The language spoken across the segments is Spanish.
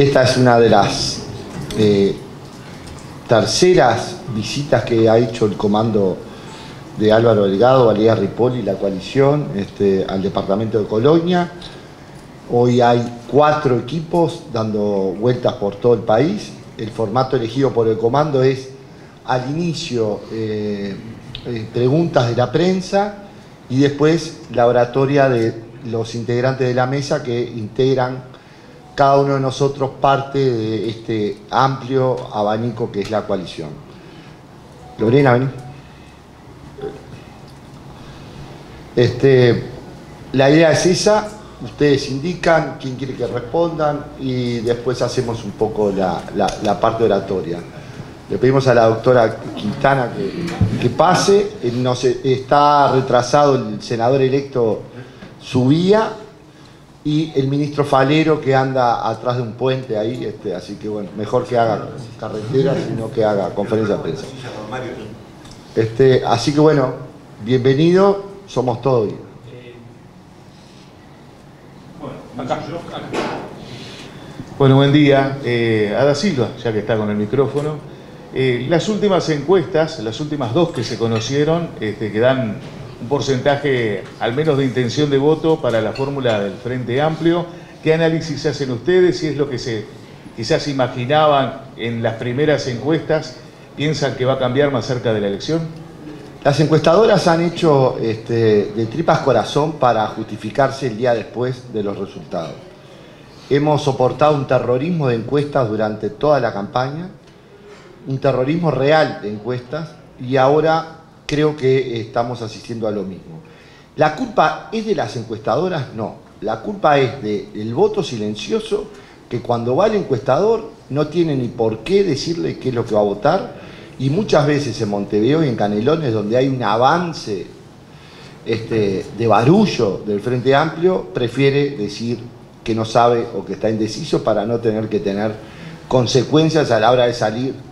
Esta es una de las eh, terceras visitas que ha hecho el comando de Álvaro Delgado, Valía Ripoli, la coalición, este, al departamento de Colonia. Hoy hay cuatro equipos dando vueltas por todo el país. El formato elegido por el comando es al inicio eh, eh, preguntas de la prensa y después la oratoria de los integrantes de la mesa que integran cada uno de nosotros parte de este amplio abanico que es la coalición. Lorena, vení. Este, la idea es esa, ustedes indican quién quiere que respondan y después hacemos un poco la, parte oratoria. Le pedimos a la doctora Quintana que, pase, nos está retrasado el senador electo Subía y el ministro Falero que anda atrás de un puente ahí, este, así que bueno, mejor que haga carretera, sino que haga conferencia de prensa. Este, así que bueno, bienvenido, somos todos. Bueno, buen día. Eh, Ada Silva, ya que está con el micrófono. Eh, las últimas encuestas, las últimas dos que se conocieron, este, que dan un porcentaje al menos de intención de voto para la fórmula del Frente Amplio. ¿Qué análisis hacen ustedes? Si es lo que se quizás imaginaban en las primeras encuestas, ¿piensan que va a cambiar más cerca de la elección? Las encuestadoras han hecho este, de tripas corazón para justificarse el día después de los resultados. Hemos soportado un terrorismo de encuestas durante toda la campaña, un terrorismo real de encuestas, y ahora creo que estamos asistiendo a lo mismo. ¿La culpa es de las encuestadoras? No. La culpa es del voto silencioso que cuando va el encuestador no tiene ni por qué decirle qué es lo que va a votar y muchas veces en Montevideo y en Canelones donde hay un avance este, de barullo del Frente Amplio, prefiere decir que no sabe o que está indeciso para no tener que tener consecuencias a la hora de salir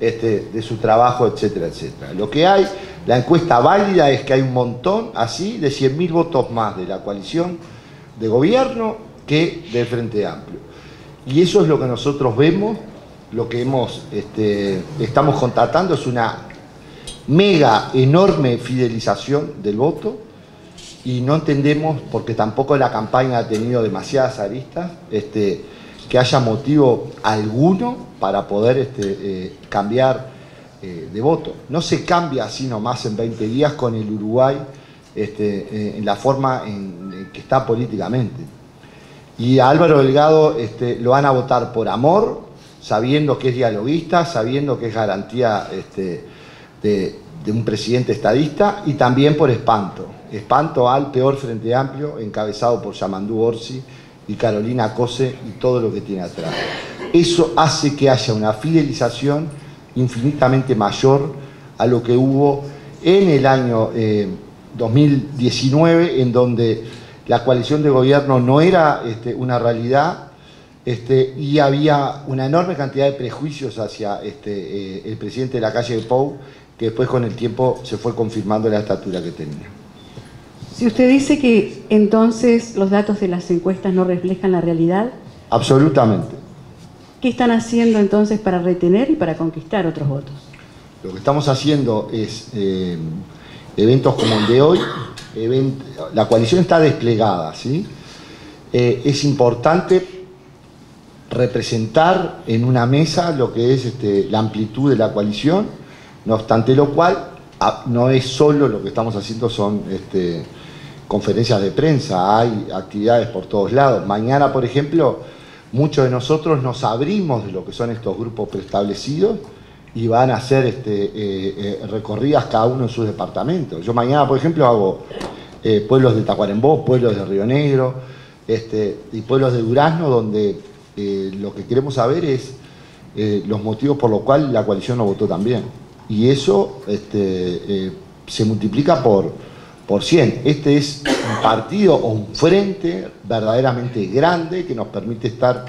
este, de su trabajo, etcétera, etcétera. Lo que hay, la encuesta válida es que hay un montón, así, de 100.000 votos más de la coalición de gobierno que del Frente Amplio. Y eso es lo que nosotros vemos, lo que hemos, este, estamos contratando es una mega, enorme fidelización del voto y no entendemos, porque tampoco la campaña ha tenido demasiadas aristas, este, que haya motivo alguno para poder este, eh, cambiar eh, de voto. No se cambia así nomás en 20 días con el Uruguay este, eh, en la forma en, que está políticamente. Y a Álvaro Delgado este, lo van a votar por amor, sabiendo que es dialoguista, sabiendo que es garantía de, de un presidente estadista y también por espanto. Espanto al peor Frente Amplio, encabezado por Yamandú Orsi, y Carolina Cose y todo lo que tiene atrás. Eso hace que haya una fidelización infinitamente mayor a lo que hubo en el año 2019, eh, en donde la coalición de gobierno no era este, una realidad este, y había una enorme cantidad de prejuicios hacia este, eh, el presidente de la calle de Pou, que después con el tiempo se fue confirmando la estatura que tenía. Si usted dice que entonces los datos de las encuestas no reflejan la realidad. Absolutamente. ¿Qué están haciendo entonces para retener y para conquistar otros votos? Lo que estamos haciendo es eh, eventos como el de hoy. la coalición está desplegada, ¿sí? Eh, es importante representar en una mesa lo que es este, la amplitud de la coalición, no obstante lo cual no es solo lo que estamos haciendo, son este, conferencias de prensa, hay actividades por todos lados. Mañana, por ejemplo, muchos de nosotros nos abrimos de lo que son estos grupos preestablecidos y van a hacer este, eh, eh, recorridas cada uno en sus departamentos. Yo mañana, por ejemplo, hago eh, pueblos de Tacuarembó, pueblos de Río Negro este, y pueblos de Durazno, donde lo que queremos saber es los motivos por los cuales la coalición no votó también. Y eso este, se multiplica por por 100. Este es un partido o un frente verdaderamente grande que nos permite estar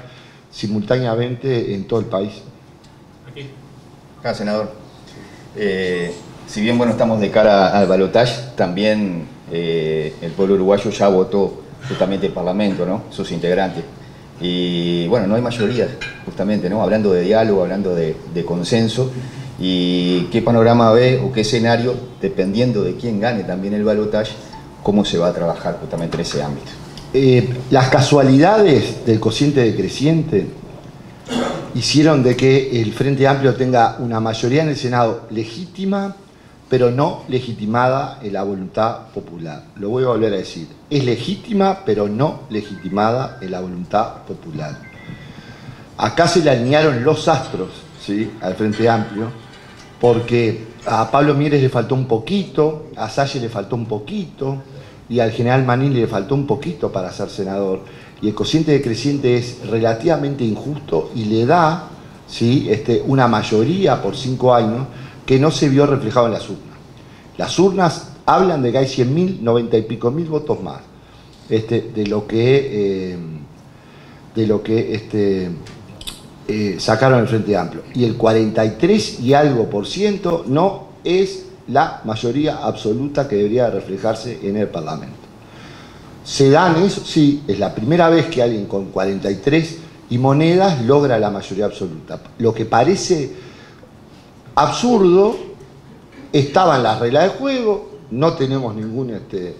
simultáneamente en todo el país. Aquí. Acá, senador. Eh, si bien bueno estamos de cara al balotaje, también eh, el pueblo uruguayo ya votó justamente el Parlamento, ¿no? sus integrantes. Y bueno, no hay mayoría, justamente, ¿no? Hablando de diálogo, hablando de, consenso. ¿Y qué panorama ve o qué escenario, dependiendo de quién gane también el balotaje, cómo se va a trabajar justamente en ese ámbito? Eh, las casualidades del cociente decreciente hicieron de que el Frente Amplio tenga una mayoría en el Senado legítima, pero no legitimada en la voluntad popular. Lo voy a volver a decir. Es legítima, pero no legitimada en la voluntad popular. Acá se le alinearon los astros ¿sí? al Frente Amplio, porque a Pablo Mieres le faltó un poquito, a Salle le faltó un poquito, y al general Manín le faltó un poquito para ser senador. Y el cociente decreciente es relativamente injusto y le da ¿sí? este, una mayoría por cinco años que no se vio reflejado en las urnas. Las urnas hablan de que hay 100.000, 90 y pico mil votos más este, de lo que, eh, de lo que este, eh, sacaron el Frente Amplio. Y el 43 y algo por ciento no es la mayoría absoluta que debería reflejarse en el Parlamento. Se dan eso, sí, es la primera vez que alguien con 43 y monedas logra la mayoría absoluta. Lo que parece absurdo, estaba en las reglas de juego, no tenemos ningún este,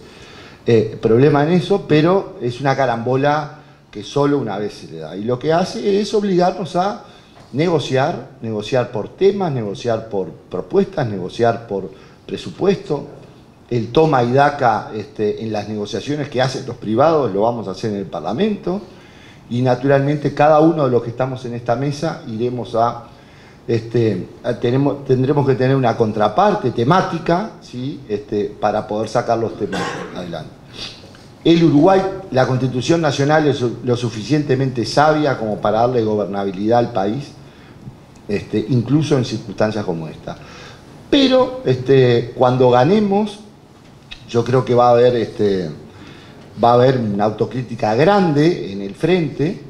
eh, problema en eso, pero es una carambola que solo una vez se le da. Y lo que hace es obligarnos a negociar, negociar por temas, negociar por propuestas, negociar por presupuesto. El toma y daca este, en las negociaciones que hacen los privados lo vamos a hacer en el Parlamento. Y naturalmente cada uno de los que estamos en esta mesa iremos a este, tenemos, tendremos que tener una contraparte temática ¿sí? este, para poder sacar los temas adelante. El Uruguay, la Constitución Nacional es lo suficientemente sabia como para darle gobernabilidad al país, este, incluso en circunstancias como esta. Pero este, cuando ganemos, yo creo que va a haber, este, va a haber una autocrítica grande en el frente,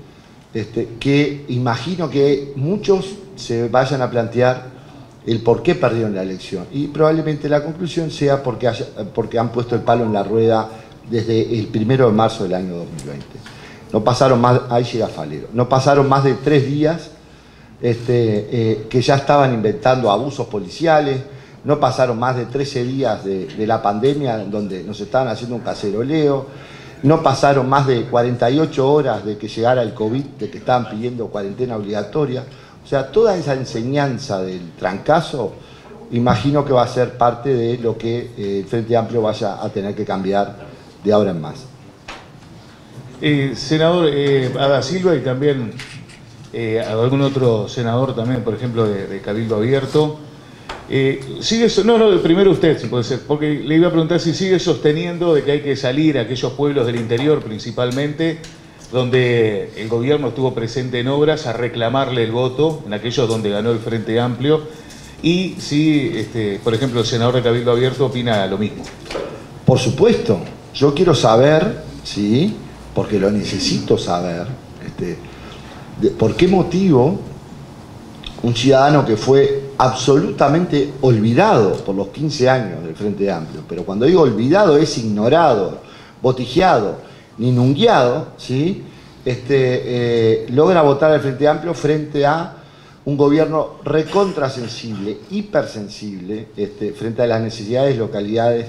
que imagino que muchos se vayan a plantear el por qué perdieron la elección. Y probablemente la conclusión sea porque han puesto el palo en la rueda desde el primero de marzo del año 2020. No pasaron más, ahí llega Falero, no pasaron más de tres días este, eh, que ya estaban inventando abusos policiales, no pasaron más de 13 días de, la pandemia donde nos estaban haciendo un caceroleo, no pasaron más de 48 horas de que llegara el COVID, de que estaban pidiendo cuarentena obligatoria. O sea, toda esa enseñanza del trancazo, imagino que va a ser parte de lo que eh, el Frente Amplio vaya a tener que cambiar de ahora en más. Eh, senador eh, Ada Silva y también algún otro senador también, por ejemplo, de, Cabildo Abierto. sigue, no, no, primero usted, si puede ser, porque le iba a preguntar si sigue sosteniendo de que hay que salir a aquellos pueblos del interior principalmente donde el gobierno estuvo presente en obras a reclamarle el voto, en aquellos donde ganó el Frente Amplio, y si, este, por ejemplo, el senador de Cabildo Abierto opina lo mismo. Por supuesto, yo quiero saber, ¿sí? porque lo necesito saber, este, por qué motivo un ciudadano que fue absolutamente olvidado por los 15 años del Frente Amplio, pero cuando digo olvidado es ignorado, botijeado, ninungueado, ¿sí? este, eh, logra votar al Frente Amplio frente a un gobierno recontrasensible, hipersensible, este, frente a las necesidades de localidades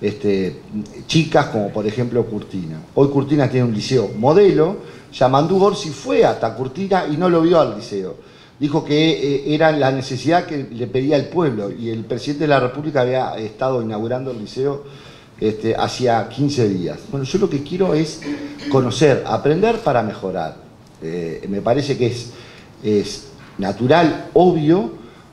este, chicas como por ejemplo Curtina. Hoy Curtina tiene un liceo modelo, Yamandú Gorsi fue hasta Curtina y no lo vio al liceo. Dijo que eh, era la necesidad que le pedía el pueblo y el presidente de la República había estado inaugurando el liceo este, hacía 15 días. Bueno, yo lo que quiero es conocer, aprender para mejorar. Eh, me parece que es, es natural, obvio,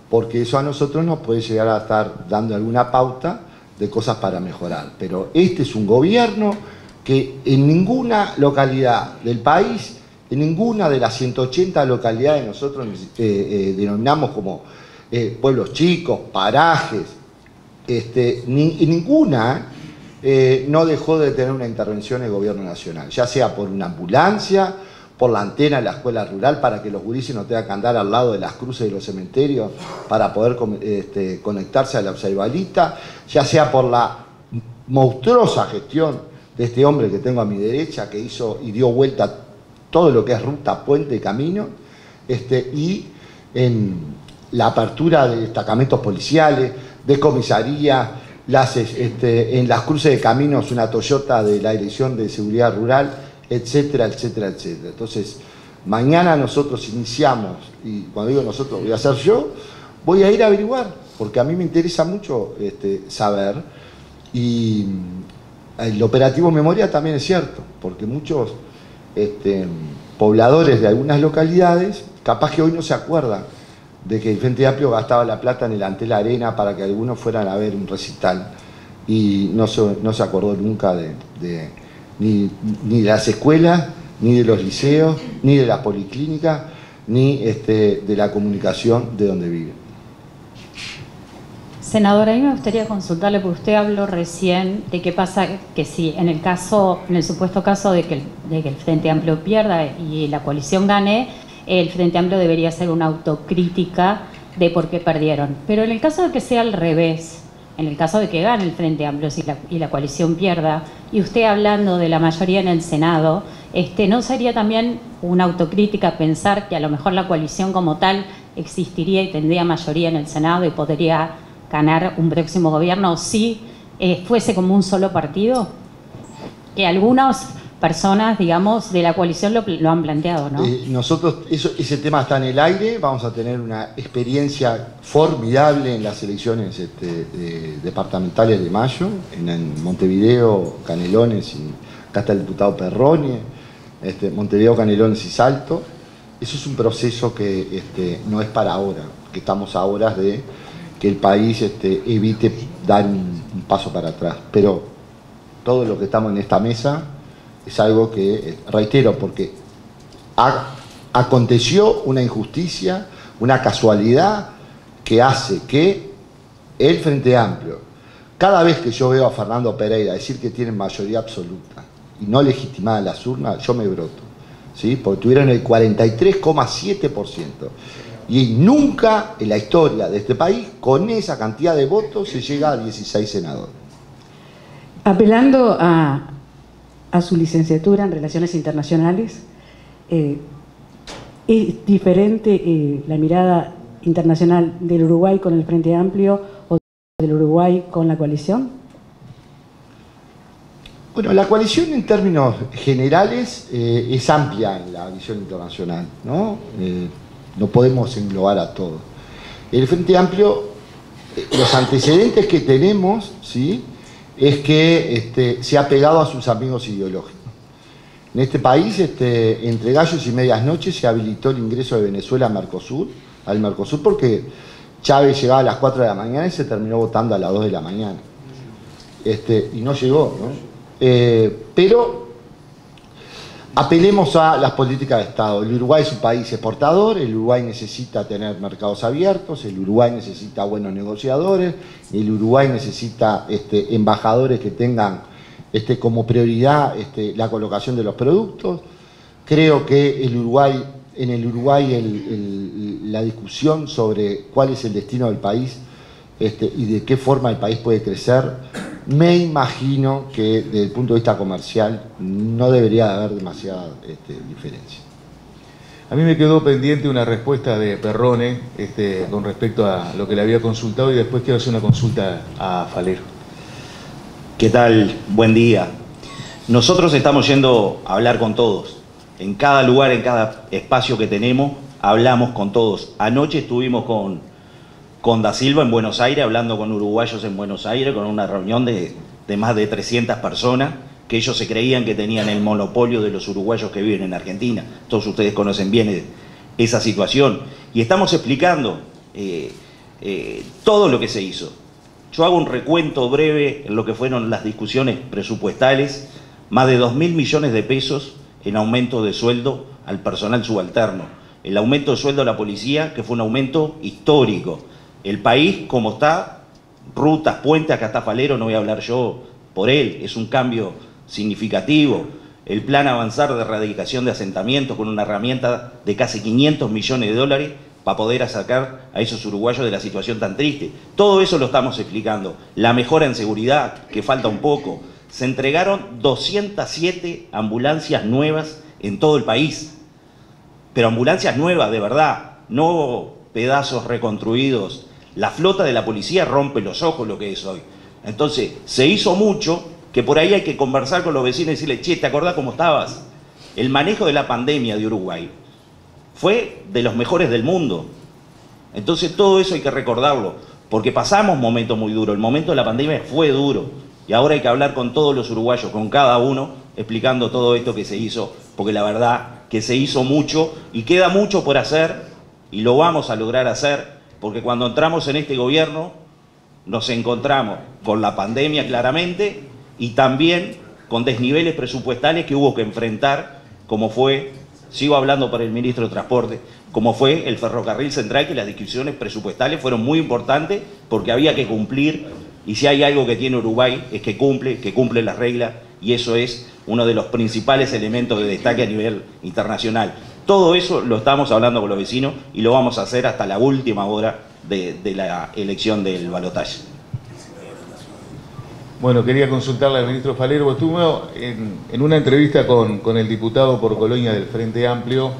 porque eso a nosotros nos puede llegar a estar dando alguna pauta de cosas para mejorar. Pero este es un gobierno que en ninguna localidad del país, en ninguna de las 180 localidades que nosotros eh, eh, denominamos como pueblos chicos, parajes, este, ni, ninguna eh, no dejó de tener una intervención el gobierno nacional, ya sea por una ambulancia, por la antena de la escuela rural para que los gurises no tengan que andar al lado de las cruces de los cementerios para poder este, conectarse a la observalita, ya sea por la monstruosa gestión de este hombre que tengo a mi derecha, que hizo y dio vuelta todo lo que es ruta, puente, camino, este, y en la apertura de destacamentos policiales, de comisaría, las, este, en las cruces de caminos una Toyota de la Dirección de Seguridad Rural, etcétera, etcétera, etcétera. Entonces, mañana nosotros iniciamos, y cuando digo nosotros voy a ser yo, voy a ir a averiguar, porque a mí me interesa mucho este, saber, y el operativo memoria también es cierto, porque muchos este, pobladores de algunas localidades, capaz que hoy no se acuerdan de que el Frente Amplio gastaba la plata en el Antel Arena para que algunos fueran a ver un recital y no se, no se acordó nunca de, ni, de las escuelas, ni de los liceos, ni de las policlínicas, ni este, de la comunicación de donde vive. Senadora, a mí me gustaría consultarle, porque usted habló recién de qué pasa que si en el caso, en el supuesto caso de que, de que el Frente Amplio pierda y la coalición gane, el Frente Amplio debería hacer una autocrítica de por qué perdieron. Pero en el caso de que sea al revés, en el caso de que gane el Frente Amplio y la, coalición pierda, y usted hablando de la mayoría en el Senado, este, ¿no sería también una autocrítica pensar que a lo mejor la coalición como tal existiría y tendría mayoría en el Senado y podría ganar un próximo gobierno si eh, fuese como un solo partido? Que algunos personas, digamos, de la coalición lo, han planteado, ¿no? Eh, nosotros, ese tema está en el aire, vamos a tener una experiencia formidable en las elecciones este, departamentales de mayo, en, Montevideo, Canelones, y acá está el diputado Perroni, este, Montevideo, Canelones y Salto. Eso es un proceso que este, no es para ahora, que estamos a horas de que el país evite dar un paso para atrás. Pero todo lo que estamos en esta mesa es algo que, eh, reitero, porque aconteció una injusticia, una casualidad que hace que el Frente Amplio, cada vez que yo veo a Fernando Pereira decir que tienen mayoría absoluta y no legitimada las urnas, yo me broto, ¿sí? porque tuvieron el 43,7%. Y nunca en la historia de este país, con esa cantidad de votos, se llega a 16 senadores. Apelando a, a su licenciatura en Relaciones Internacionales. Eh, ¿Es diferente eh, la mirada internacional del Uruguay con el Frente Amplio o del Uruguay con la coalición? Bueno, la coalición en términos generales eh, es amplia en la visión internacional, ¿no? no podemos englobar a todos. El Frente Amplio, los antecedentes que tenemos, ¿sí? Es que este, se ha pegado a sus amigos ideológicos. En este país, este, entre gallos y medias noches, se habilitó el ingreso de Venezuela a Mercosur, al Mercosur porque Chávez llegaba a las 4 de la mañana y se terminó votando a las 2 de la mañana. Este, y no llegó, ¿no? Eh, pero Apelemos a las políticas de Estado. El Uruguay es un país exportador, el Uruguay necesita tener mercados abiertos, el Uruguay necesita buenos negociadores, el Uruguay necesita este, embajadores que tengan este, como prioridad este, la colocación de los productos. Creo que el Uruguay, en el Uruguay la discusión sobre cuál es el destino del país y de qué forma el país puede crecer me imagino que desde el punto de vista comercial no debería haber demasiada este, diferencia. A mí me quedó pendiente una respuesta de Perrone este, con respecto a lo que le había consultado y después quiero hacer una consulta a Falero. ¿Qué tal? Buen día. Nosotros estamos yendo a hablar con todos. En cada lugar, en cada espacio que tenemos, hablamos con todos. Anoche estuvimos con con Da Silva en Buenos Aires, hablando con uruguayos en Buenos Aires, con una reunión de, más de 300 personas, que ellos se creían que tenían el monopolio de los uruguayos que viven en Argentina. Todos ustedes conocen bien esa situación. Y estamos explicando eh, eh, todo lo que se hizo. Yo hago un recuento breve en lo que fueron las discusiones presupuestales, más de 2 mil millones de pesos en aumento de sueldo al personal subalterno. El aumento de sueldo a la policía, que fue un aumento histórico el país como está, rutas, puentes, acá está Falero, no voy a hablar yo por él, es un cambio significativo. El plan avanzar de erradicación de asentamientos con una herramienta de casi 500 millones de dólares para poder sacar a esos uruguayos de la situación tan triste. Todo eso lo estamos explicando. La mejora en seguridad, que falta un poco. Se entregaron 207 ambulancias nuevas en todo el país. Pero ambulancias nuevas, de verdad, no pedazos reconstruidos. La flota de la policía rompe los ojos lo que es hoy. Entonces, se hizo mucho que por ahí hay que conversar con los vecinos y decirle, che, ¿te acordás cómo estabas? El manejo de la pandemia de Uruguay fue de los mejores del mundo. Entonces todo eso hay que recordarlo, porque pasamos momentos muy duros. El momento de la pandemia fue duro. Y ahora hay que hablar con todos los uruguayos, con cada uno, explicando todo esto que se hizo, porque la verdad que se hizo mucho y queda mucho por hacer y lo vamos a lograr hacer, porque cuando entramos en este gobierno nos encontramos con la pandemia claramente y también con desniveles presupuestales que hubo que enfrentar, como fue sigo hablando para el ministro de Transporte, como fue el ferrocarril central, que las discusiones presupuestales fueron muy importantes porque había que cumplir, y si hay algo que tiene Uruguay es que cumple, que cumple las reglas, y eso es uno de los principales elementos de destaque a nivel internacional. Todo eso lo estamos hablando con los vecinos y lo vamos a hacer hasta la última hora de, la elección del balotaje. Bueno, quería consultarle al ministro Falero. Estuvo en, una entrevista con, el diputado por Colonia del Frente Amplio,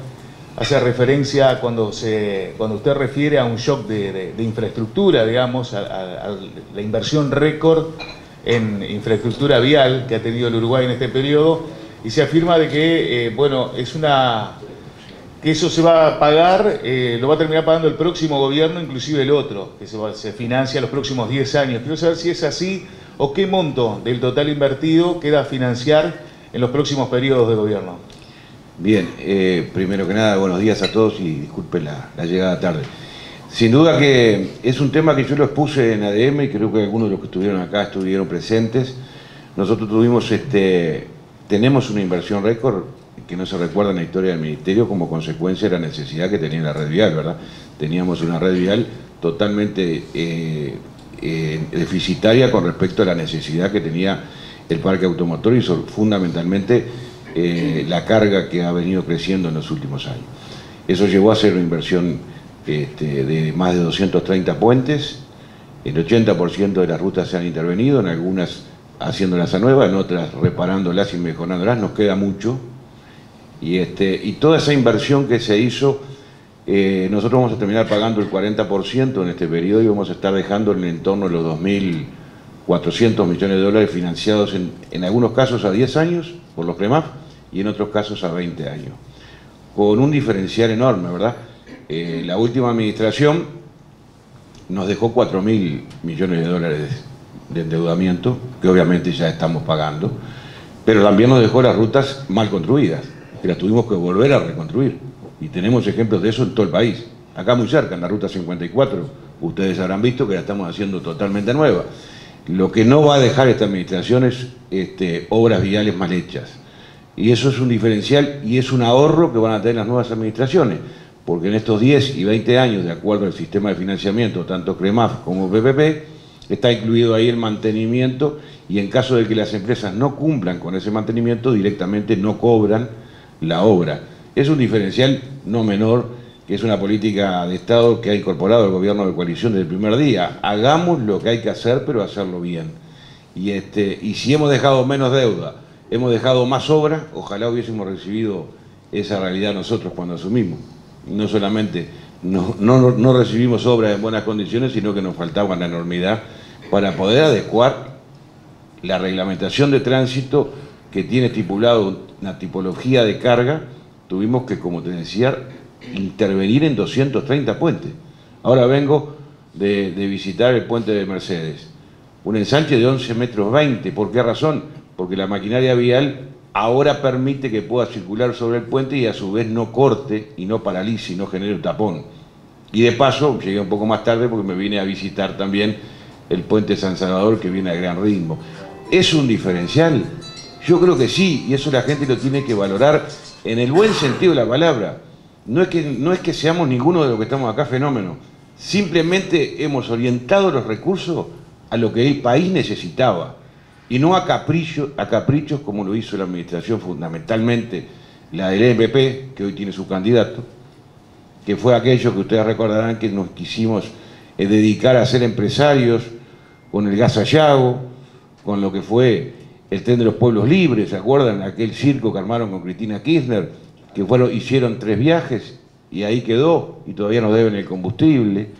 hace referencia cuando, usted refiere a un shock de, infraestructura, digamos, a, la inversión récord en infraestructura vial que ha tenido el Uruguay en este periodo, y se afirma de que, eh, bueno, es una que eso se va a pagar, eh, lo va a terminar pagando el próximo gobierno, inclusive el otro, que se, se financia los próximos 10 años. Quiero saber si es así o qué monto del total invertido queda financiar en los próximos periodos de gobierno? Bien, eh, primero que nada, buenos días a todos y disculpen la, llegada tarde. Sin duda que es un tema que yo lo expuse en ADM y creo que algunos de los que estuvieron acá estuvieron presentes. Nosotros tuvimos, este, tenemos una inversión récord que no se recuerda en la historia del Ministerio como consecuencia de la necesidad que tenía la red vial, ¿verdad? Teníamos una red vial totalmente eh, eh, deficitaria con respecto a la necesidad que tenía el parque automotor y fundamentalmente eh, la carga que ha venido creciendo en los últimos años. Eso llevó a ser una inversión este, de más de 230 puentes, el 80% de las rutas se han intervenido, en algunas haciéndolas a nuevas, en otras reparándolas y mejorándolas, nos queda mucho. Y, este, y toda esa inversión que se hizo eh, nosotros vamos a terminar pagando el 40% en este periodo y vamos a estar dejando en el entorno de los 2.400 millones de dólares financiados en, algunos casos a 10 años por los CREMAF y en otros casos a 20 años. Con un diferencial enorme, ¿verdad? Eh, la última administración nos dejó 4.000 millones de dólares de endeudamiento, que obviamente ya estamos pagando, pero también nos dejó las rutas mal construidas, que las tuvimos que volver a reconstruir. Y tenemos ejemplos de eso en todo el país. Acá muy cerca, en la Ruta 54, ustedes habrán visto que la estamos haciendo totalmente nueva. Lo que no va a dejar esta administración es este, obras viales mal hechas. Y eso es un diferencial y es un ahorro que van a tener las nuevas administraciones, porque en estos 10 y 20 años, de acuerdo al sistema de financiamiento, tanto CREMAF como PPP, está incluido ahí el mantenimiento y en caso de que las empresas no cumplan con ese mantenimiento, directamente no cobran la obra. Es un diferencial no menor, que es una política de Estado que ha incorporado el gobierno de coalición desde el primer día. Hagamos lo que hay que hacer, pero hacerlo bien. Y, este, y si hemos dejado menos deuda, hemos dejado más obra, ojalá hubiésemos recibido esa realidad nosotros cuando asumimos. No solamente no, no, recibimos obras en buenas condiciones, sino que nos faltaba la enormidad para poder adecuar la reglamentación de tránsito que tiene estipulado una tipología de carga tuvimos que, como te decía, intervenir en 230 puentes. Ahora vengo de, visitar el puente de Mercedes. Un ensanche de 11 metros 20. ¿Por qué razón? Porque la maquinaria vial ahora permite que pueda circular sobre el puente y a su vez no corte y no paralice y no genere un tapón. Y de paso, llegué un poco más tarde porque me vine a visitar también el puente San Salvador que viene a gran ritmo. ¿Es un diferencial? Yo creo que sí, y eso la gente lo tiene que valorar en el buen sentido de la palabra. No es que, no es que seamos ninguno de los que estamos acá fenómenos. Simplemente hemos orientado los recursos a lo que el país necesitaba y no a, capricho, a caprichos como lo hizo la administración fundamentalmente la del MP, que hoy tiene su candidato, que fue aquello que ustedes recordarán que nos quisimos eh, dedicar a ser empresarios con el gas Ayago, con lo que fue el tren de los pueblos libres, ¿se acuerdan? Aquel circo que armaron con Cristina Kirchner, que hicieron tres viajes y ahí quedó y todavía no deben el combustible,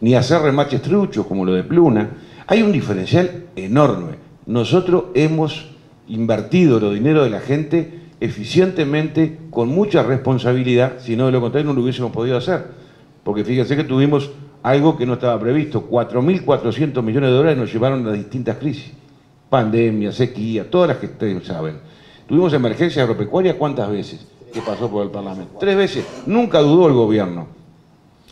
ni hacer remaches truchos como lo de Pluna. Hay un diferencial enorme. Nosotros hemos invertido los dinero de la gente eficientemente, con mucha responsabilidad, si no de lo contrario no lo hubiésemos podido hacer. Porque fíjense que tuvimos algo que no estaba previsto. 4.400 millones de dólares nos llevaron a distintas crisis. Pandemia, sequía, todas las que ustedes saben. Tuvimos emergencia agropecuaria cuántas veces que pasó por el Parlamento. Tres veces. Nunca dudó el gobierno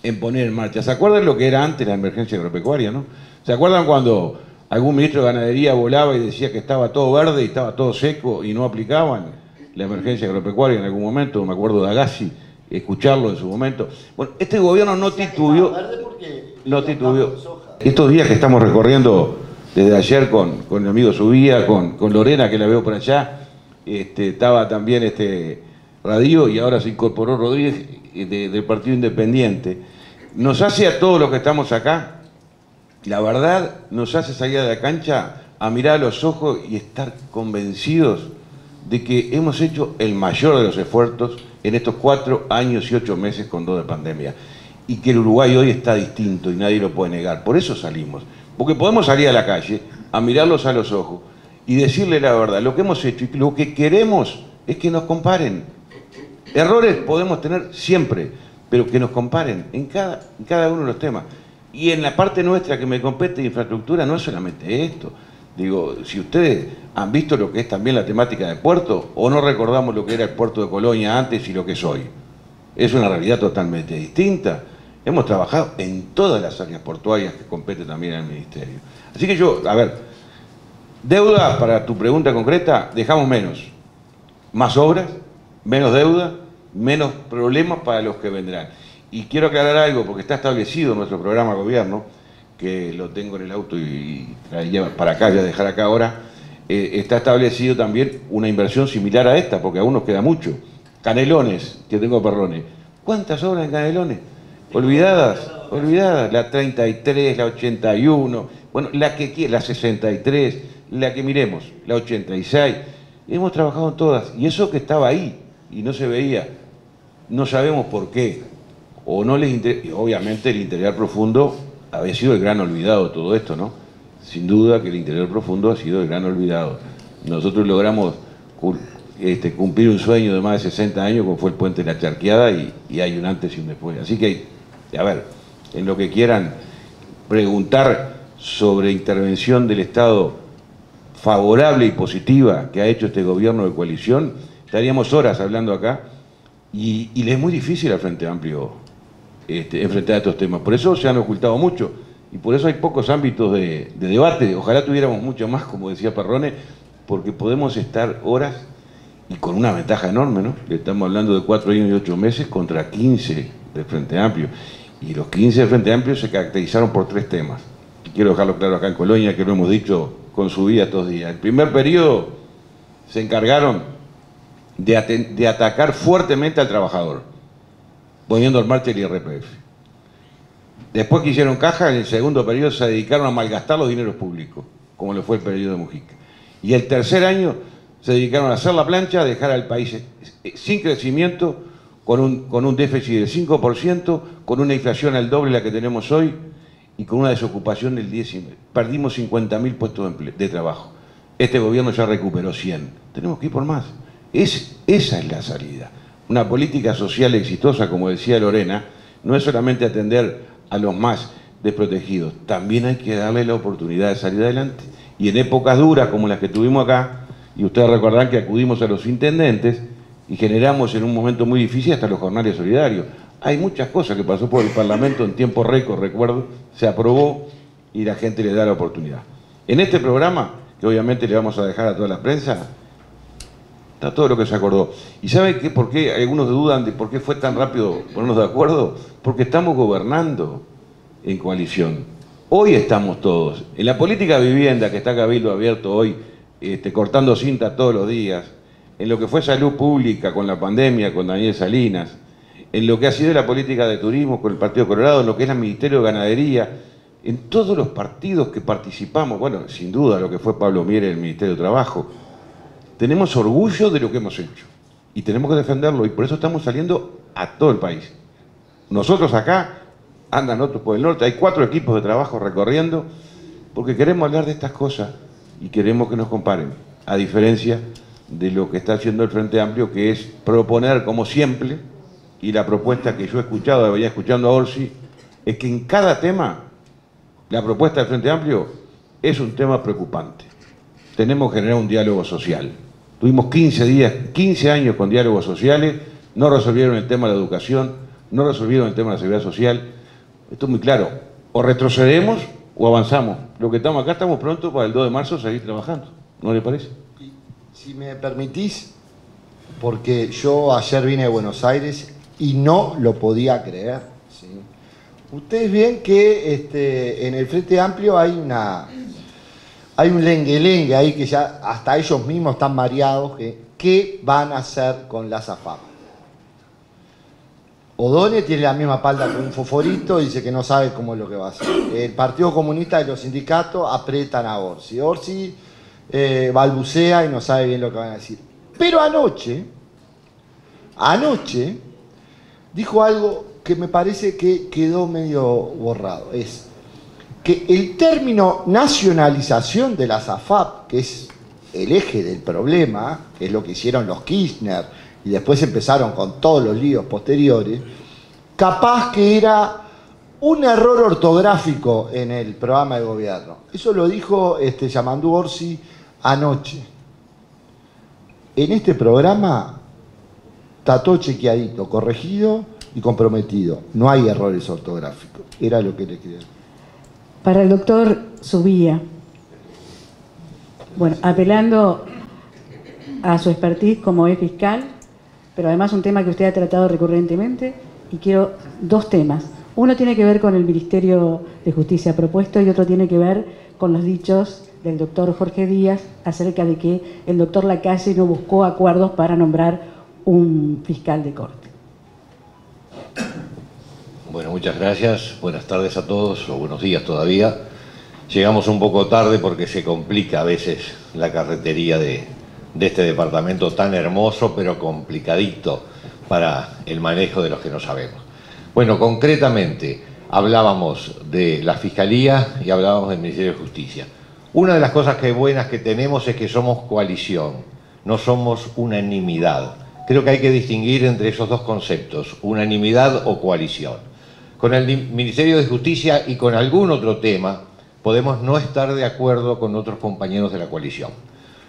en poner en marcha. ¿Se acuerdan lo que era antes la emergencia agropecuaria, no? ¿Se acuerdan cuando algún ministro de Ganadería volaba y decía que estaba todo verde y estaba todo seco y no aplicaban la emergencia agropecuaria en algún momento? Me acuerdo de Agassi, escucharlo en su momento. Bueno, este gobierno no titubió. No titubió. Estos días que estamos recorriendo desde ayer con, con el amigo Subía, con, Lorena, que la veo por allá, este, estaba también este Radio y ahora se incorporó Rodríguez eh, del Partido Independiente. Nos hace a todos los que estamos acá, la verdad, nos hace salir de la cancha a mirar a los ojos y estar convencidos de que hemos hecho el mayor de los esfuerzos en estos cuatro años y ocho meses con dos de pandemia. Y que el Uruguay hoy está distinto y nadie lo puede negar. Por eso salimos. Porque podemos salir a la calle a mirarlos a los ojos y decirle la verdad. Lo que hemos hecho y lo que queremos es que nos comparen. Errores podemos tener siempre, pero que nos comparen en cada, en cada uno de los temas. Y en la parte nuestra que me compete de infraestructura no es solamente esto. Digo, si ustedes han visto lo que es también la temática de puerto, o no recordamos lo que era el puerto de Colonia antes y lo que es hoy. Es una realidad totalmente distinta. Hemos trabajado en todas las áreas portuarias que compete también al Ministerio. Así que yo, a ver, deuda, para tu pregunta concreta, dejamos menos. Más obras, menos deuda, menos problemas para los que vendrán. Y quiero aclarar algo, porque está establecido nuestro programa de gobierno, que lo tengo en el auto y, para acá, voy a dejar acá ahora, eh, está establecido también una inversión similar a esta, porque aún nos queda mucho. Canelones, que tengo perrones. ¿Cuántas obras en Canelones? Olvidadas, olvidadas. La 33, la 81, bueno, la que la 63, la que miremos, la 86. Hemos trabajado en todas. Y eso que estaba ahí y no se veía, no sabemos por qué. O no les interesa. Obviamente el interior profundo había sido el gran olvidado todo esto, ¿no? Sin duda que el interior profundo ha sido el gran olvidado. Nosotros logramos este, cumplir un sueño de más de 60 años, como fue el puente de la charqueada, y, hay un antes y un después. Así que, a ver, en lo que quieran preguntar sobre intervención del Estado favorable y positiva que ha hecho este gobierno de coalición, estaríamos horas hablando acá, y, y le es muy difícil al Frente Amplio este, enfrentar estos temas. Por eso se han ocultado mucho y por eso hay pocos ámbitos de, debate. Ojalá tuviéramos mucho más, como decía Perrone, porque podemos estar horas y con una ventaja enorme, ¿no? Estamos hablando de cuatro años y ocho meses contra 15 del Frente Amplio. Y los 15 del Frente Amplio se caracterizaron por tres temas. quiero dejarlo claro acá en Colonia, que lo hemos dicho con su vida estos días. El primer periodo se encargaron de, atacar fuertemente al trabajador poniendo en marcha el IRPF. Después que hicieron caja, en el segundo periodo se dedicaron a malgastar los dineros públicos, como lo fue el periodo de Mujica. Y el tercer año se dedicaron a hacer la plancha, a dejar al país eh, sin crecimiento, con un, con un déficit del 5%, con una inflación al doble la que tenemos hoy y con una desocupación del 10%. Perdimos 50.000 puestos de, de, trabajo. Este gobierno ya recuperó 100. Tenemos que ir por más. Es, esa es la salida. Una política social exitosa, como decía Lorena, no es solamente atender a los más desprotegidos, también hay que darle la oportunidad de salir adelante. Y en épocas duras como las que tuvimos acá, y ustedes recordarán que acudimos a los intendentes y generamos en un momento muy difícil hasta los jornales solidarios. Hay muchas cosas que pasó por el Parlamento en tiempo récord, recuerdo, se aprobó y la gente le da la oportunidad. En este programa, que obviamente le vamos a dejar a toda la prensa, Está todo lo que se acordó. ¿Y sabe qué, por qué algunos dudan de por qué fue tan rápido ponernos de acuerdo? Porque estamos gobernando en coalición. Hoy estamos todos. En la política vivienda que está Cabildo abierto hoy, este, cortando cinta todos los días, en lo que fue salud pública con la pandemia, con Daniel Salinas, en lo que ha sido la política de turismo con el Partido Colorado, en lo que es el Ministerio de Ganadería, en todos los partidos que participamos, bueno, sin duda lo que fue Pablo Mier en el Ministerio de Trabajo, tenemos orgullo de lo que hemos hecho y tenemos que defenderlo y por eso estamos saliendo a todo el país. Nosotros acá, andan otros por el norte, hay cuatro equipos de trabajo recorriendo porque queremos hablar de estas cosas y queremos que nos comparen, a diferencia de lo que está haciendo el Frente Amplio, que es proponer como siempre, y la propuesta que yo he escuchado, venía escuchando a Orsi, es que en cada tema, la propuesta del Frente Amplio es un tema preocupante. Tenemos que generar un diálogo social. Tuvimos 15 días, 15 años con diálogos sociales, no resolvieron el tema de la educación, no resolvieron el tema de la seguridad social. Esto es muy claro. O retrocedemos o avanzamos. Lo que estamos acá estamos prontos para el 2 de marzo seguir trabajando. ¿No le parece? Si me permitís, porque yo ayer vine de Buenos Aires y no lo podía creer. Ustedes ven que este, en el Frente Amplio hay una hay un lengue-lengue ahí que ya hasta ellos mismos están mareados. ¿Qué van a hacer con la zafama? Odone tiene la misma palda que un foforito y dice que no sabe cómo es lo que va a hacer. El Partido Comunista y los sindicatos apretan a Orsi. Orsi eh, balbucea y no sabe bien lo que van a decir. Pero anoche, anoche, dijo algo que me parece que quedó medio borrado. Es que el término nacionalización de la SAFAP, que es el eje del problema, que es lo que hicieron los Kirchner y después empezaron con todos los líos posteriores, capaz que era un error ortográfico en el programa de gobierno. Eso lo dijo este, Yamandú Orsi anoche. En este programa está chequeadito, corregido y comprometido. No hay errores ortográficos. Era lo que le quería. Para el doctor Subía, bueno, apelando a su expertise como es fiscal, pero además un tema que usted ha tratado recurrentemente, y quiero dos temas. Uno tiene que ver con el Ministerio de Justicia propuesto y otro tiene que ver con los dichos del doctor Jorge Díaz acerca de que el doctor Lacalle no buscó acuerdos para nombrar un fiscal de corte. Bueno, muchas gracias. Buenas tardes a todos, o buenos días todavía. Llegamos un poco tarde porque se complica a veces la carretería de, de este departamento tan hermoso, pero complicadito para el manejo de los que no sabemos. Bueno, concretamente, hablábamos de la Fiscalía y hablábamos del Ministerio de Justicia. Una de las cosas que buenas que tenemos es que somos coalición, no somos unanimidad. Creo que hay que distinguir entre esos dos conceptos, unanimidad o coalición. Con el Ministerio de Justicia y con algún otro tema podemos no estar de acuerdo con otros compañeros de la coalición.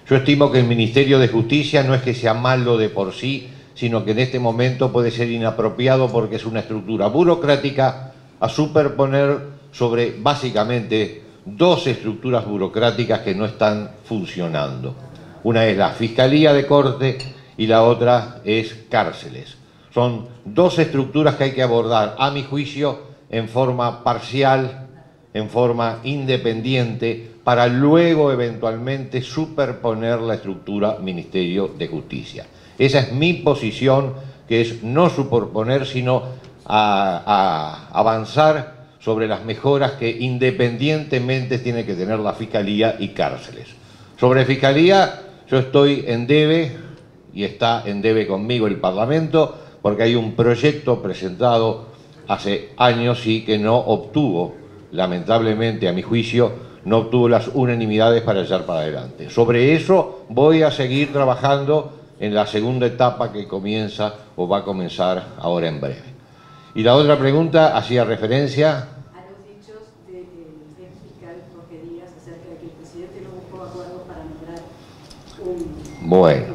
Yo estimo que el Ministerio de Justicia no es que sea malo de por sí, sino que en este momento puede ser inapropiado porque es una estructura burocrática a superponer sobre básicamente dos estructuras burocráticas que no están funcionando. Una es la Fiscalía de Corte y la otra es cárceles. Son dos estructuras que hay que abordar, a mi juicio, en forma parcial, en forma independiente, para luego eventualmente superponer la estructura Ministerio de Justicia. Esa es mi posición, que es no superponer, sino a, avanzar sobre las mejoras que independientemente tiene que tener la Fiscalía y cárceles. Sobre Fiscalía, yo estoy en debe, y está en debe conmigo el Parlamento, porque hay un proyecto presentado hace años y que no obtuvo, lamentablemente a mi juicio, no obtuvo las unanimidades para echar para adelante. Sobre eso voy a seguir trabajando en la segunda etapa que comienza o va a comenzar ahora en breve. Y la otra pregunta hacía referencia Bueno,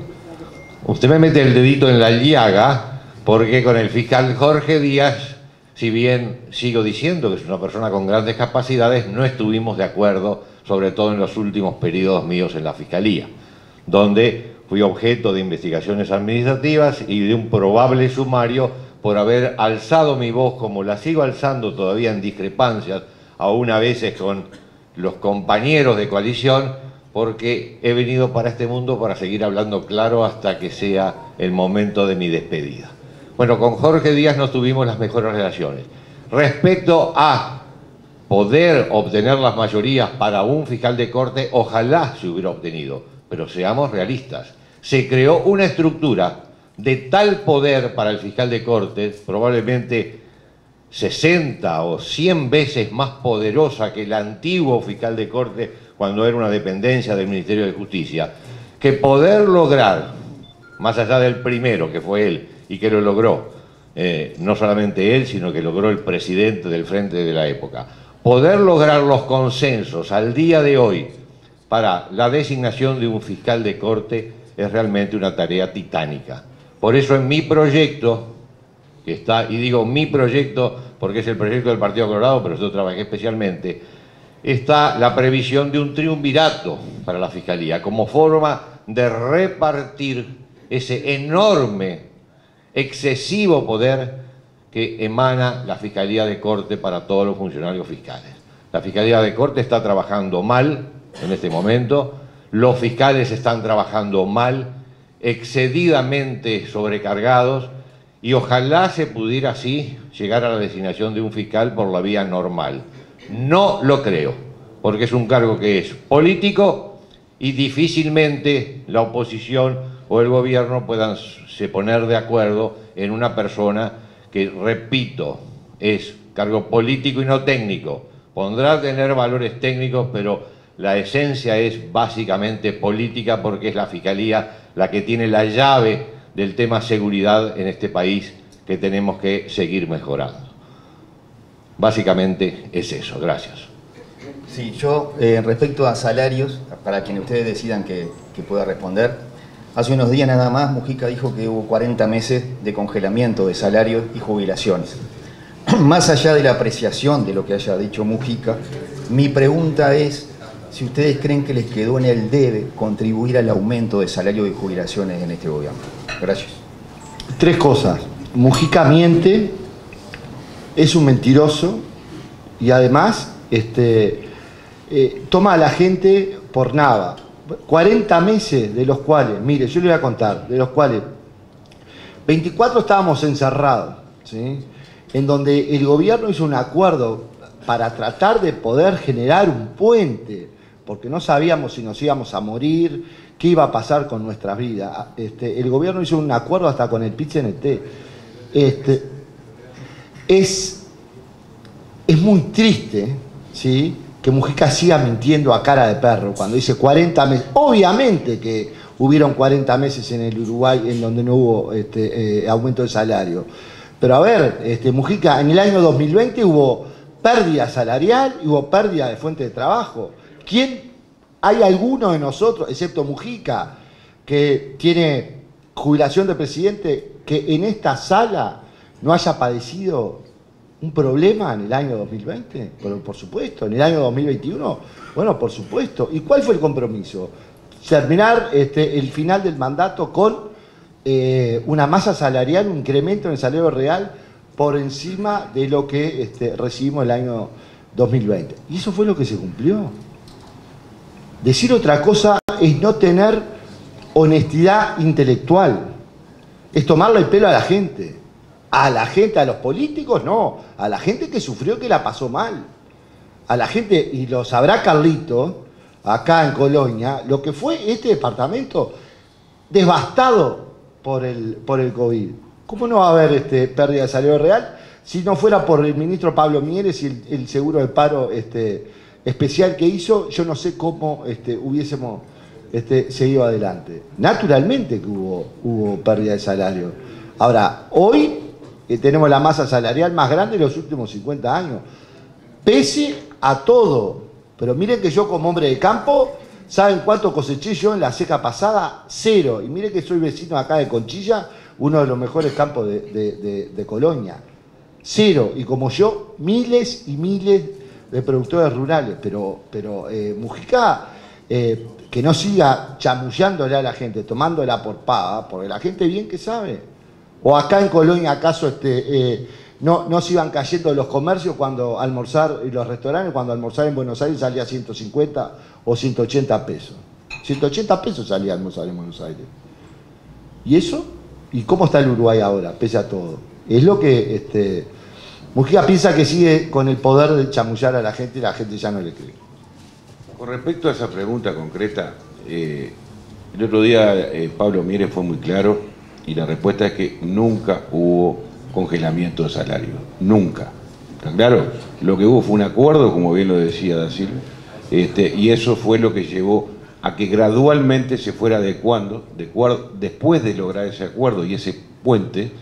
usted me mete el dedito en la llaga porque con el fiscal Jorge Díaz, si bien sigo diciendo que es una persona con grandes capacidades, no estuvimos de acuerdo, sobre todo en los últimos periodos míos en la fiscalía, donde fui objeto de investigaciones administrativas y de un probable sumario por haber alzado mi voz, como la sigo alzando todavía en discrepancias, aún a veces con los compañeros de coalición, porque he venido para este mundo para seguir hablando claro hasta que sea el momento de mi despedida. Bueno, con Jorge Díaz no tuvimos las mejores relaciones. Respecto a poder obtener las mayorías para un fiscal de corte, ojalá se hubiera obtenido, pero seamos realistas. se creó una estructura de tal poder para el fiscal de corte, probablemente 60 o 100 veces más poderosa que el antiguo fiscal de corte cuando era una dependencia del Ministerio de Justicia, que poder lograr, más allá del primero, que fue él, y que lo logró, eh, no solamente él, sino que logró el presidente del frente de la época, poder lograr los consensos al día de hoy para la designación de un fiscal de corte es realmente una tarea titánica. Por eso en mi proyecto, que está, y digo mi proyecto porque es el proyecto del Partido Colorado, pero yo trabajé especialmente, está la previsión de un triunvirato para la Fiscalía, como forma de repartir ese enorme, excesivo poder que emana la Fiscalía de Corte para todos los funcionarios fiscales. La Fiscalía de Corte está trabajando mal en este momento, los fiscales están trabajando mal, excedidamente sobrecargados, y ojalá se pudiera así llegar a la designación de un fiscal por la vía normal. No lo creo, porque es un cargo que es político y difícilmente la oposición o el gobierno puedan se poner de acuerdo en una persona que, repito, es cargo político y no técnico. Pondrá tener valores técnicos, pero la esencia es básicamente política porque es la Fiscalía la que tiene la llave del tema seguridad en este país que tenemos que seguir mejorando. Básicamente es eso. Gracias. Sí, yo eh, respecto a salarios, para quienes ustedes decidan que pueda responder, hace unos días nada más Mujica dijo que hubo 40 meses de congelamiento de salarios y jubilaciones. Más allá de la apreciación de lo que haya dicho Mujica, mi pregunta es si ustedes creen que les quedó en el debe contribuir al aumento de salario y jubilaciones en este gobierno. Gracias. Tres cosas. Mujica miente, es un mentiroso y además este, eh, toma a la gente por nada. 40 meses de los cuales, mire, yo le voy a contar, de los cuales 24 estábamos encerrados, ¿sí? en donde el gobierno hizo un acuerdo para tratar de poder generar un puente, porque no sabíamos si nos íbamos a morir, qué iba a pasar con nuestras vidas. Este, el gobierno hizo un acuerdo hasta con el PIT-CNT. Este, es, es muy triste ¿sí? Que Mujica siga mintiendo a cara de perro cuando dice 40 meses. Obviamente que hubieron 40 meses en el Uruguay en donde no hubo este, eh, aumento de salario. Pero a ver, este, Mujica, en el año 2020 hubo pérdida salarial y hubo pérdida de fuente de trabajo. ¿Quién, hay alguno de nosotros, excepto Mujica, que tiene jubilación de presidente, que en esta sala no haya padecido un problema en el año 2020? Por, por supuesto. ¿En el año 2021? Bueno, por supuesto. ¿Y cuál fue el compromiso? Terminar este, el final del mandato con eh, una masa salarial, un incremento en el salario real por encima de lo que este, recibimos el año 2020. Y eso fue lo que se cumplió. Decir otra cosa es no tener honestidad intelectual, es tomarle el pelo a la gente. A la gente, a los políticos, no, a la gente que sufrió que la pasó mal. A la gente, y lo sabrá Carlito, acá en Colonia, lo que fue este departamento devastado por el, por el COVID. ¿Cómo no va a haber este, pérdida de salario real si no fuera por el ministro Pablo Mieres y el, seguro de paro este, especial que hizo? Yo no sé cómo este, hubiésemos este, seguido adelante. Naturalmente que hubo, hubo pérdida de salario. Ahora, hoy eh, tenemos la masa salarial más grande de los últimos 50 años, pese a todo. Pero miren que yo como hombre de campo ¿Saben cuánto coseché yo en la seca pasada? Cero. Y mire que soy vecino acá de Conchilla, uno de los mejores campos de, de, de, Colonia. Cero. Y como yo, miles y miles de productores rurales. Pero, pero eh, Mujica, eh, que no siga chamullándole a la gente, tomándola por pava, porque la gente bien que sabe. O acá en Colonia, acaso este, eh, no, no se iban cayendo los comercios cuando almorzar, y los restaurantes, cuando almorzar en Buenos Aires salía 150 o 180 pesos. 180 pesos salía almorzar en Buenos Aires. ¿Y eso? ¿Y cómo está el Uruguay ahora, pese a todo? Es lo que este, Mujica piensa que sigue con el poder de chamullar a la gente y la gente ya no le cree. Con respecto a esa pregunta concreta, eh, El otro día eh, Pablo Mieres fue muy claro y la respuesta es que nunca hubo congelamiento de salario. Nunca. ¿Está claro? Lo que hubo fue un acuerdo, como bien lo decía Da este, y eso fue lo que llevó a que gradualmente se fuera adecuando, de, después de lograr ese acuerdo y ese puente,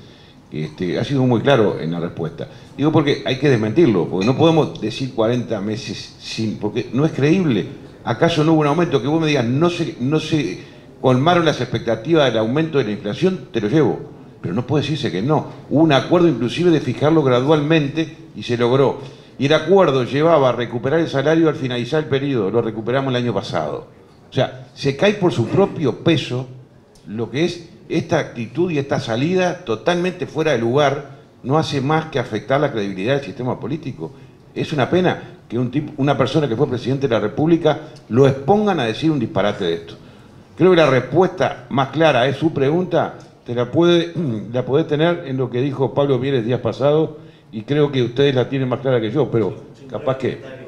este, ha sido muy claro en la respuesta. Digo porque hay que desmentirlo, porque no podemos decir 40 meses sin, porque no es creíble. ¿Acaso no hubo un aumento? Que vos me digas, no se, no se colmaron las expectativas del aumento de la inflación, te lo llevo. Pero no puede decirse que no. Hubo un acuerdo inclusive de fijarlo gradualmente y se logró. Y el acuerdo llevaba a recuperar el salario al finalizar el periodo, lo recuperamos el año pasado. O sea, se cae por su propio peso lo que es esta actitud y esta salida totalmente fuera de lugar no hace más que afectar la credibilidad del sistema político. Es una pena que una persona que fue presidente de la República lo expongan a decir un disparate de esto. Creo que la respuesta más clara es su pregunta, te la puede, la puede tener en lo que dijo Pablo Mieres días pasados y creo que ustedes la tienen más clara que yo, pero capaz que...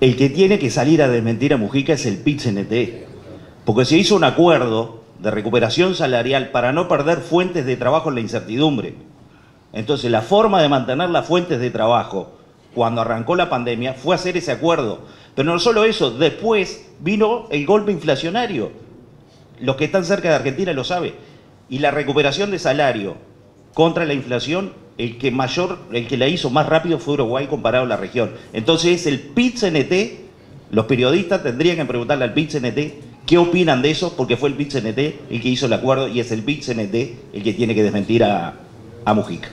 El que tiene que salir a desmentir a Mujica es el PIT-CNT. Porque se hizo un acuerdo de recuperación salarial para no perder fuentes de trabajo en la incertidumbre. Entonces, la forma de mantener las fuentes de trabajo cuando arrancó la pandemia fue hacer ese acuerdo. Pero no solo eso, después vino el golpe inflacionario. Los que están cerca de Argentina lo saben. Y la recuperación de salario contra la inflación, el que mayor, el que la hizo más rápido fue Uruguay comparado a la región. Entonces es el PIT-CNT, los periodistas tendrían que preguntarle al PIT-CNT ¿Qué opinan de eso? Porque fue el PIT-CNT el que hizo el acuerdo y es el PIT-CNT el que tiene que desmentir a, Mujica.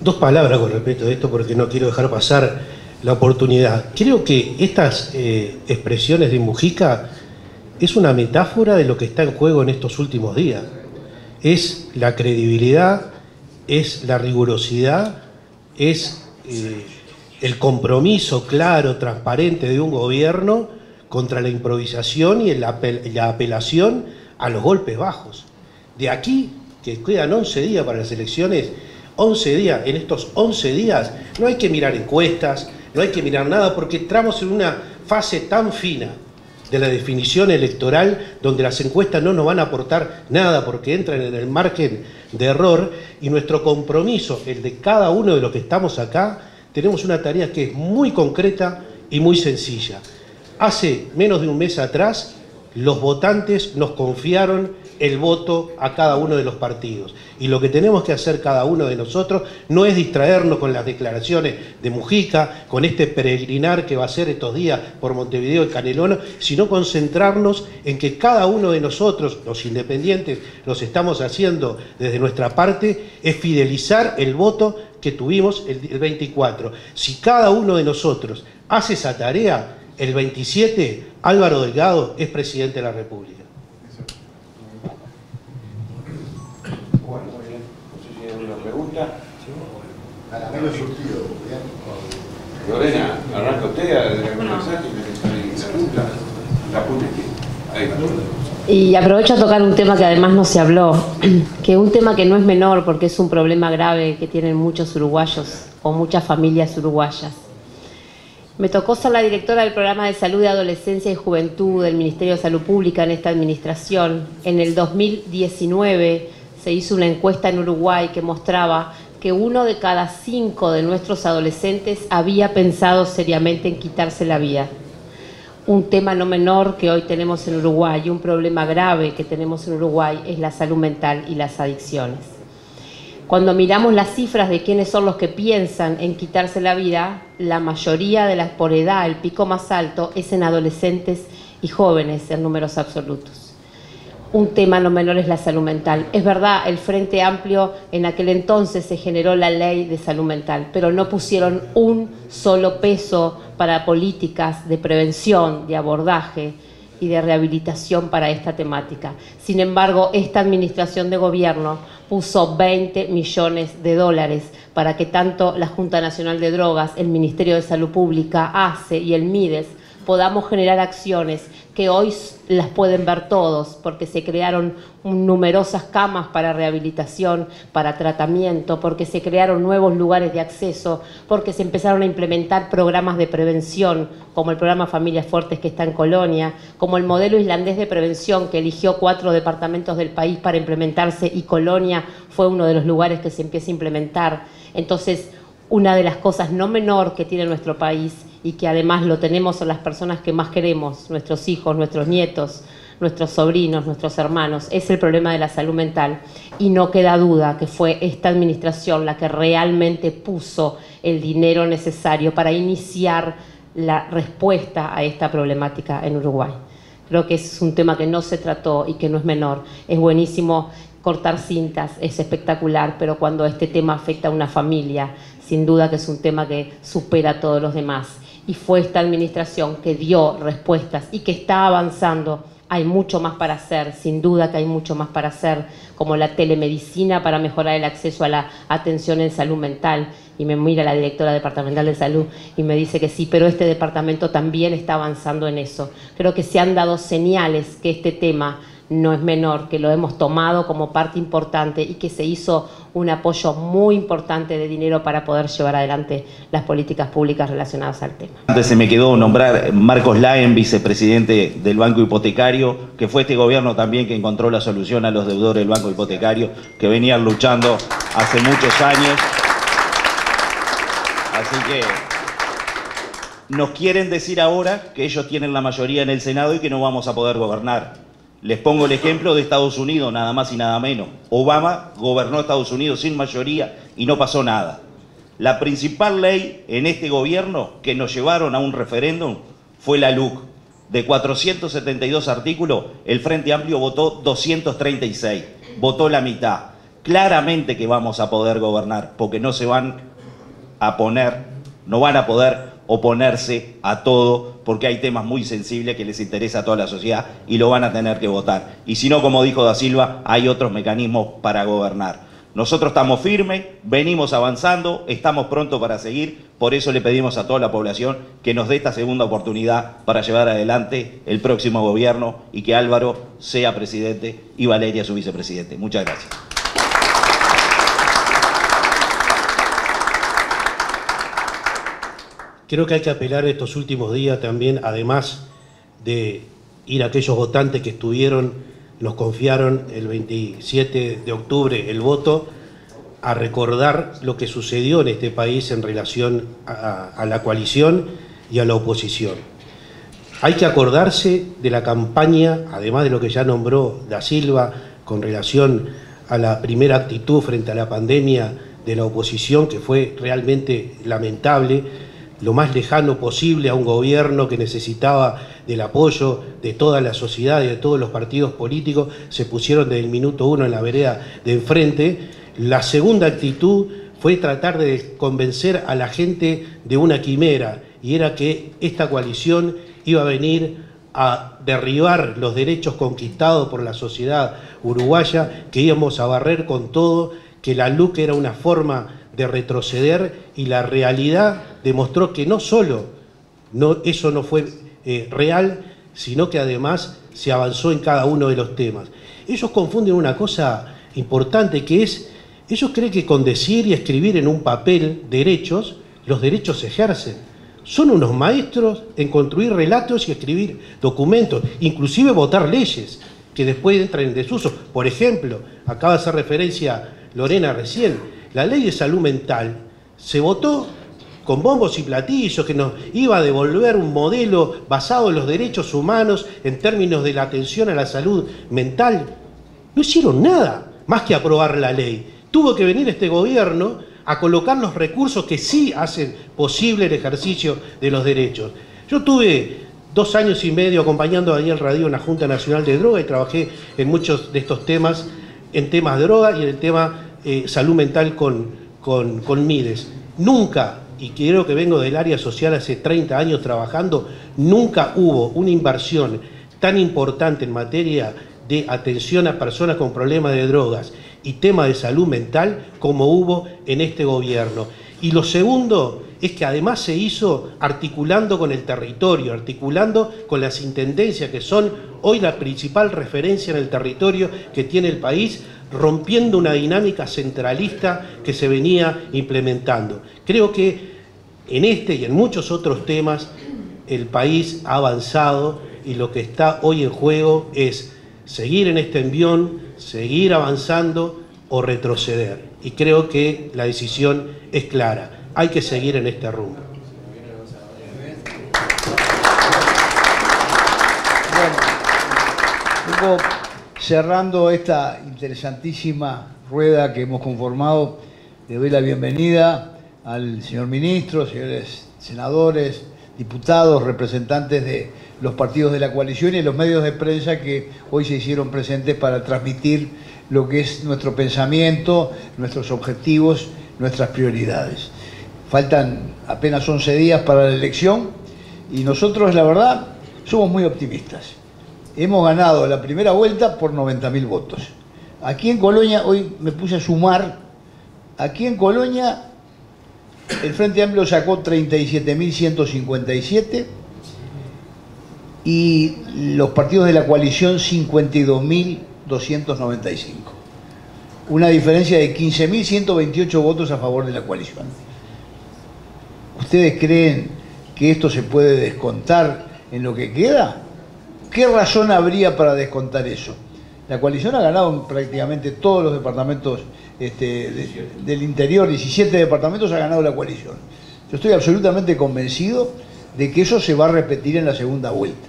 Dos palabras con respecto a esto porque no quiero dejar pasar la oportunidad. Creo que estas eh, expresiones de Mujica es una metáfora de lo que está en juego en estos últimos días. Es la credibilidad, es la rigurosidad, es eh, el compromiso claro, transparente de un gobierno contra la improvisación y la, apelación a los golpes bajos. De aquí, que quedan 11 días para las elecciones, 11 días, en estos 11 días no hay que mirar encuestas, no hay que mirar nada, porque entramos en una fase tan fina de la definición electoral donde las encuestas no nos van a aportar nada porque entran en el margen de error y nuestro compromiso, el de cada uno de los que estamos acá, tenemos una tarea que es muy concreta y muy sencilla. Hace menos de un mes atrás, los votantes nos confiaron el voto a cada uno de los partidos. Y lo que tenemos que hacer cada uno de nosotros no es distraernos con las declaraciones de Mujica, con este peregrinar que va a ser estos días por Montevideo y Canelono, sino concentrarnos en que cada uno de nosotros, los independientes, los estamos haciendo desde nuestra parte, es fidelizar el voto que tuvimos el 24. Si cada uno de nosotros hace esa tarea, el 27, Álvaro Delgado es presidente de la República. Bueno, muy bien. No sé si hay alguna pregunta. Caramelo surtido. Lorena, arranca usted a conversar y la pregunta. Ahí Y aprovecho a tocar un tema que además no se habló, que un tema que no es menor porque es un problema grave que tienen muchos uruguayos o muchas familias uruguayas. Me tocó ser la directora del programa de salud de adolescencia y juventud del Ministerio de Salud Pública en esta administración. En el 2019 se hizo una encuesta en Uruguay que mostraba que uno de cada cinco de nuestros adolescentes había pensado seriamente en quitarse la vida. Un tema no menor que hoy tenemos en Uruguay, un problema grave que tenemos en Uruguay es la salud mental y las adicciones. Cuando miramos las cifras de quiénes son los que piensan en quitarse la vida, la mayoría de las por edad, el pico más alto, es en adolescentes y jóvenes en números absolutos. Un tema no menor es la salud mental. Es verdad, el Frente Amplio en aquel entonces se generó la ley de salud mental, pero no pusieron un solo peso para políticas de prevención, de abordaje y de rehabilitación para esta temática. Sin embargo, esta administración de gobierno puso 20 millones de dólares para que tanto la Junta Nacional de Drogas, el Ministerio de Salud Pública, ACE y el MIDES podamos generar acciones que hoy las pueden ver todos, porque se crearon numerosas camas para rehabilitación, para tratamiento, porque se crearon nuevos lugares de acceso, porque se empezaron a implementar programas de prevención, como el programa Familias Fuertes que está en Colonia, como el modelo islandés de prevención que eligió cuatro departamentos del país para implementarse y Colonia fue uno de los lugares que se empieza a implementar. Entonces, una de las cosas no menor que tiene nuestro país y que además lo tenemos a las personas que más queremos, nuestros hijos, nuestros nietos, nuestros sobrinos, nuestros hermanos, es el problema de la salud mental. Y no queda duda que fue esta administración la que realmente puso el dinero necesario para iniciar la respuesta a esta problemática en Uruguay. Creo que es un tema que no se trató y que no es menor. Es buenísimo cortar cintas, es espectacular, pero cuando este tema afecta a una familia, sin duda que es un tema que supera a todos los demás y fue esta administración que dio respuestas y que está avanzando. Hay mucho más para hacer, sin duda que hay mucho más para hacer, como la telemedicina para mejorar el acceso a la atención en salud mental. Y me mira la directora departamental de salud y me dice que sí, pero este departamento también está avanzando en eso. Creo que se han dado señales que este tema no es menor, que lo hemos tomado como parte importante y que se hizo un apoyo muy importante de dinero para poder llevar adelante las políticas públicas relacionadas al tema. Antes se me quedó nombrar Marcos Laen, vicepresidente del Banco Hipotecario, que fue este gobierno también que encontró la solución a los deudores del Banco Hipotecario, que venían luchando hace muchos años. Así que nos quieren decir ahora que ellos tienen la mayoría en el Senado y que no vamos a poder gobernar. Les pongo el ejemplo de Estados Unidos, nada más y nada menos. Obama gobernó Estados Unidos sin mayoría y no pasó nada. La principal ley en este gobierno que nos llevaron a un referéndum fue la LUC. De 472 artículos, el Frente Amplio votó 236, votó la mitad. Claramente que vamos a poder gobernar, porque no se van a poner, no van a poder oponerse a todo porque hay temas muy sensibles que les interesa a toda la sociedad y lo van a tener que votar. Y si no, como dijo Da Silva, hay otros mecanismos para gobernar. Nosotros estamos firmes, venimos avanzando, estamos prontos para seguir, por eso le pedimos a toda la población que nos dé esta segunda oportunidad para llevar adelante el próximo gobierno y que Álvaro sea presidente y Valeria su vicepresidente. Muchas gracias. Creo que hay que apelar estos últimos días también, además de ir a aquellos votantes que estuvieron, nos confiaron el 27 de octubre el voto, a recordar lo que sucedió en este país en relación a, a la coalición y a la oposición. Hay que acordarse de la campaña, además de lo que ya nombró Da Silva con relación a la primera actitud frente a la pandemia de la oposición, que fue realmente lamentable, lo más lejano posible a un gobierno que necesitaba del apoyo de toda la sociedad y de todos los partidos políticos, se pusieron desde el minuto uno en la vereda de enfrente. La segunda actitud fue tratar de convencer a la gente de una quimera, y era que esta coalición iba a venir a derribar los derechos conquistados por la sociedad uruguaya, que íbamos a barrer con todo, que la LUC era una forma de retroceder y la realidad demostró que no solo no, eso no fue eh, real, sino que además se avanzó en cada uno de los temas. Ellos confunden una cosa importante que es, ellos creen que con decir y escribir en un papel derechos, los derechos se ejercen. Son unos maestros en construir relatos y escribir documentos, inclusive votar leyes que después entran en desuso. Por ejemplo, acaba de hacer referencia Lorena recién, la ley de salud mental se votó con bombos y platillos que nos iba a devolver un modelo basado en los derechos humanos en términos de la atención a la salud mental. No hicieron nada más que aprobar la ley. Tuvo que venir este gobierno a colocar los recursos que sí hacen posible el ejercicio de los derechos. Yo tuve dos años y medio acompañando a Daniel Radio en la Junta Nacional de Droga y trabajé en muchos de estos temas, en temas de droga y en el tema eh, salud mental con, con, con Mides. Nunca, y creo que vengo del área social hace 30 años trabajando, nunca hubo una inversión tan importante en materia de atención a personas con problemas de drogas y tema de salud mental como hubo en este gobierno. Y lo segundo es que además se hizo articulando con el territorio, articulando con las intendencias que son hoy la principal referencia en el territorio que tiene el país, rompiendo una dinámica centralista que se venía implementando. Creo que en este y en muchos otros temas el país ha avanzado y lo que está hoy en juego es seguir en este envión, seguir avanzando o retroceder. Y creo que la decisión es clara hay que seguir en este rumbo. Bueno, cerrando esta interesantísima rueda que hemos conformado, le doy la bienvenida al señor ministro, señores senadores, diputados, representantes de los partidos de la coalición y los medios de prensa que hoy se hicieron presentes para transmitir lo que es nuestro pensamiento, nuestros objetivos, nuestras prioridades. Faltan apenas 11 días para la elección y nosotros, la verdad, somos muy optimistas. Hemos ganado la primera vuelta por 90.000 votos. Aquí en Colonia, hoy me puse a sumar, aquí en Colonia el Frente Amplio sacó 37.157 y los partidos de la coalición 52.295. Una diferencia de 15.128 votos a favor de la coalición. ¿Ustedes creen que esto se puede descontar en lo que queda? ¿Qué razón habría para descontar eso? La coalición ha ganado prácticamente todos los departamentos este, del interior, 17 departamentos ha ganado la coalición. Yo estoy absolutamente convencido de que eso se va a repetir en la segunda vuelta.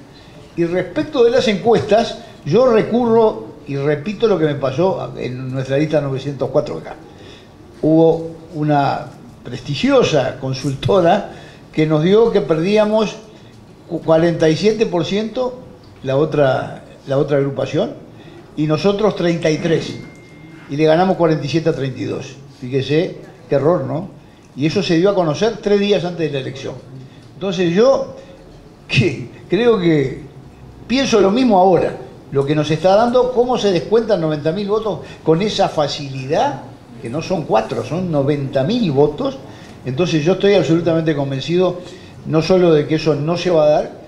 Y respecto de las encuestas, yo recurro y repito lo que me pasó en nuestra lista 904 acá. Hubo una prestigiosa consultora que nos dio que perdíamos 47% la otra, la otra agrupación y nosotros 33 y le ganamos 47 a 32. Fíjese, qué error, ¿no? Y eso se dio a conocer tres días antes de la elección. Entonces yo creo que pienso lo mismo ahora. Lo que nos está dando, cómo se descuentan 90.000 votos con esa facilidad que no son cuatro, son 90.000 votos. Entonces yo estoy absolutamente convencido no solo de que eso no se va a dar,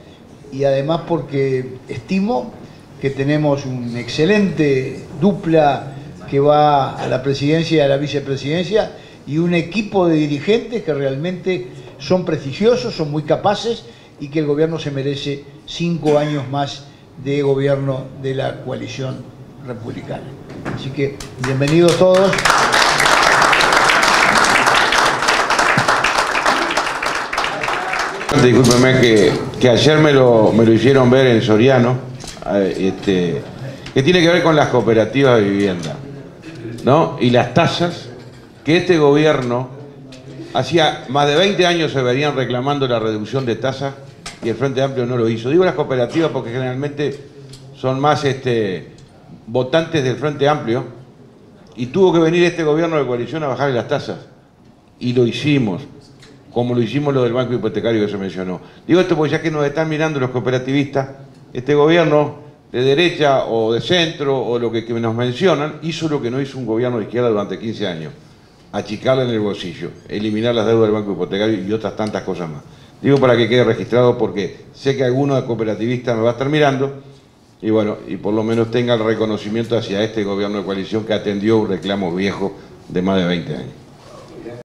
y además porque estimo que tenemos una excelente dupla que va a la presidencia y a la vicepresidencia y un equipo de dirigentes que realmente son prestigiosos, son muy capaces y que el gobierno se merece cinco años más de gobierno de la coalición republicana. Así que bienvenidos todos. Discúlpeme que, ayer me lo, me lo hicieron ver en Soriano, eh, este, que tiene que ver con las cooperativas de vivienda, ¿no? Y las tasas que este gobierno, hacía más de 20 años se venían reclamando la reducción de tasas y el Frente Amplio no lo hizo. Digo las cooperativas porque generalmente son más este, votantes del Frente Amplio y tuvo que venir este gobierno de coalición a bajar las tasas. Y lo hicimos como lo hicimos lo del banco hipotecario que se mencionó. Digo esto porque ya que nos están mirando los cooperativistas, este gobierno de derecha o de centro o lo que, nos mencionan, hizo lo que no hizo un gobierno de izquierda durante 15 años, achicarle en el bolsillo, eliminar las deudas del banco hipotecario y otras tantas cosas más. Digo para que quede registrado porque sé que alguno de cooperativistas me va a estar mirando y bueno, y por lo menos tenga el reconocimiento hacia este gobierno de coalición que atendió un reclamo viejo de más de 20 años.